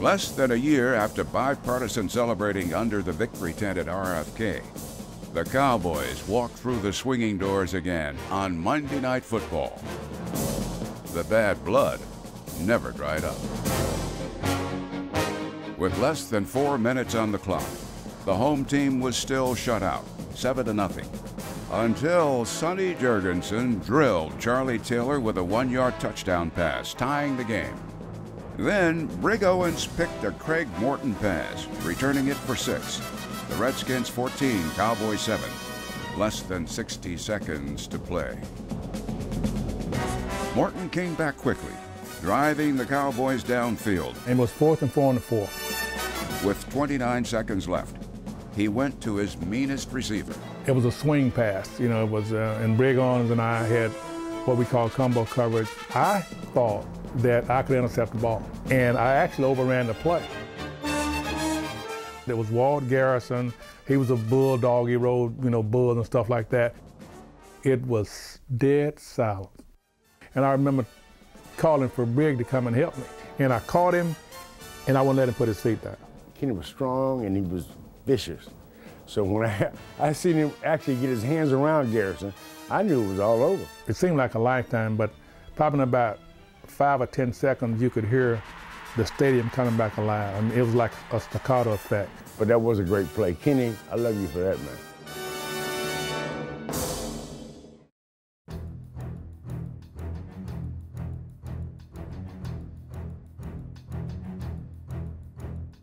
Less than a year after bipartisan celebrating under the victory tent at RFK, the Cowboys walk through the swinging doors again on Monday Night Football. The bad blood never dried up. With less than four minutes on the clock, the home team was still shut out, 7 to nothing, until Sonny Jurgensen drilled Charlie Taylor with a one yard touchdown pass, tying the game. Then Brig Owens picked a Craig Morton pass, returning it for six. The Redskins 14, Cowboys 7. Less than 60 seconds to play. Morton came back quickly, driving the Cowboys downfield. It was fourth and four on the four. With 29 seconds left, he went to his meanest receiver. It was a swing pass. You know, it was, uh, and Brig Owens and I had what we call combo coverage. I thought that I could intercept the ball, and I actually overran the play. There was Walt Garrison. He was a bulldog. He rode, you know, bulls and stuff like that. It was dead silent. And I remember calling for Brig to come and help me. And I caught him, and I wouldn't let him put his feet down. Kenny was strong and he was vicious. So when I, I seen him actually get his hands around Garrison, I knew it was all over. It seemed like a lifetime, but probably about five or 10 seconds, you could hear the stadium coming back alive. I mean, it was like a staccato effect. But that was a great play. Kenny, I love you for that, man.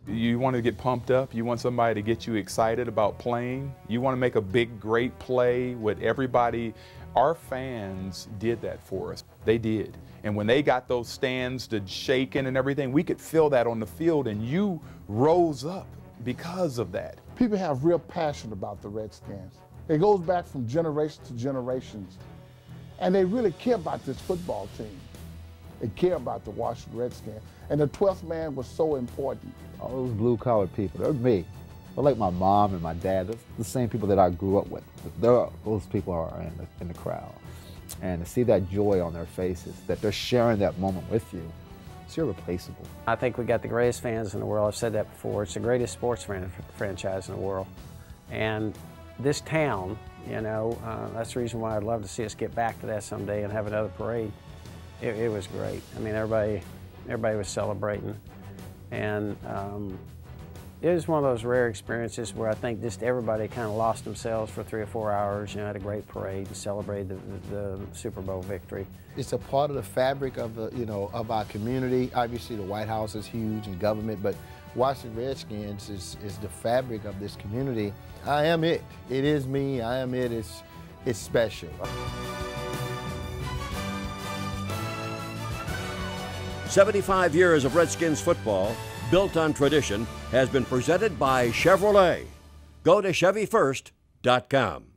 You want to get pumped up. You want somebody to get you excited about playing. You want to make a big, great play with everybody. Our fans did that for us. They did. And when they got those stands to shaking and everything, we could feel that on the field, and you rose up because of that. People have real passion about the Redskins. It goes back from generation to generations. And they really care about this football team. They care about the Washington Redskins. And the 12th man was so important. All those blue collar people, they're me. They're like my mom and my dad. They're the same people that I grew up with. They're, those people are in the, in the crowd. And to see that joy on their faces, that they're sharing that moment with you, it's irreplaceable. I think we got the greatest fans in the world. I've said that before. It's the greatest sports fran franchise in the world. And this town, you know, uh, that's the reason why I'd love to see us get back to that someday and have another parade. It, it was great. I mean, everybody, everybody was celebrating. And um, it was one of those rare experiences where I think just everybody kind of lost themselves for three or four hours, you know, had a great parade and celebrated the, the, the, Super Bowl victory. It's a part of the fabric of the, you know, of our community. Obviously, the White House is huge in government, but Washington Redskins is, is the fabric of this community. I am it. It is me. I am it. It's, it's special. Seventy-five years of Redskins football built on tradition, has been presented by Chevrolet. Go to ChevyFirst.com.